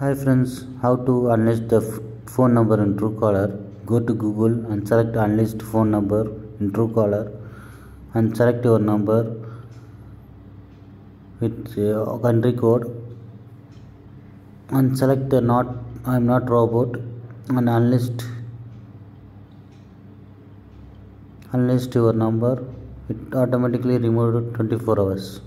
Hi friends, how to unlist the phone number in Truecaller? Go to Google and select unlist phone number in Truecaller and select your number with uh, country code and select the not I am not robot and unlist unlist your number it automatically removed 24 hours